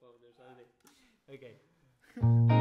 responde o sea, de-